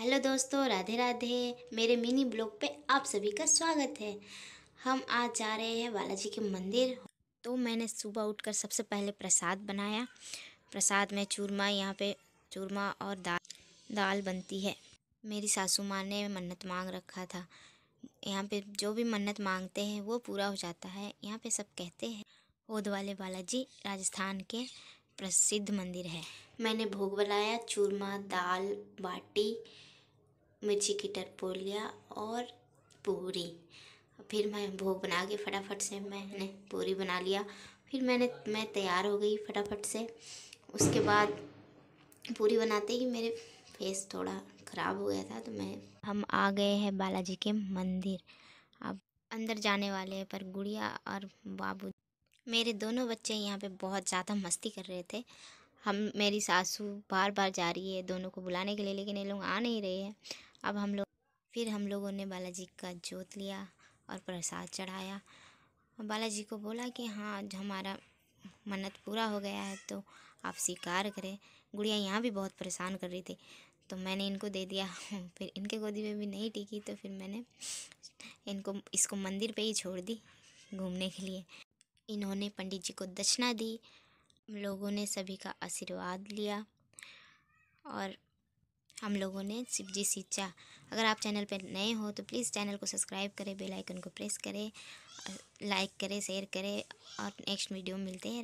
Hello दोस्तों, राधे राधे। मेरे mini blog पे आप सभी का स्वागत है। हम आज जा रहे हैं बालाजी के मंदिर। तो मैंने सुबह उठकर सबसे पहले प्रसाद बनाया। प्रसाद में चूरमा, यहाँ पे चूरमा और दाल दाल बनती है। मेरी सासू माँ ने मन्नत मांग रखा था। यहाँ पे जो भी मन्नत मांगते हैं, वो पूरा हो जाता है। यहाँ पे सब कहते हैं, होद वाले बालाजी राजस्थान के प्रसिद्ध मंदिर है। मैंने भोग बनाया, चूरमा, दाल, बाटी मिर्ची की टरपोलिया और पूरी। फिर मैं भोग बना के फटाफट से मैंने पूरी बना लिया। फिर मैंने, मैं तैयार हो गई फटाफट से। उसके बाद पूरी बनाते ही मेरे फेस थोड़ा ख़राब हो गया था तो मैं, हम आ गए हैं बालाजी के मंदिर। अब अंदर जाने वाले हैं पर गुड़िया और बाबू। मेरे दोनों बच्चे यहाँ पे बहुत ज़्यादा मस्ती कर रहे थे। हम, मेरी सासू बार बार जा रही है दोनों को बुलाने के लिए, लेकिन ये लोग आ नहीं रहे हैं। अब हम लोग, फिर हम लोगों ने बालाजी का जोत लिया और प्रसाद चढ़ाया। बालाजी को बोला कि हाँ हमारा मन्नत पूरा हो गया है तो आप स्वीकार करें। गुड़िया यहाँ भी बहुत परेशान कर रही थी तो मैंने इनको दे दिया। फिर इनके गोदी में भी नहीं टिकी तो फिर मैंने इनको, इसको मंदिर पे ही छोड़ दी घूमने के लिए। इन्होंने पंडित जी को दक्षिणा दी, लोगों ने सभी का आशीर्वाद लिया और हम लोगों ने शिव जी सींचा। अगर आप चैनल पर नए हो तो प्लीज़ चैनल को सब्सक्राइब करें, बेल आइकन को प्रेस करें लाइक करें, शेयर करें और नेक्स्ट वीडियो में मिलते हैं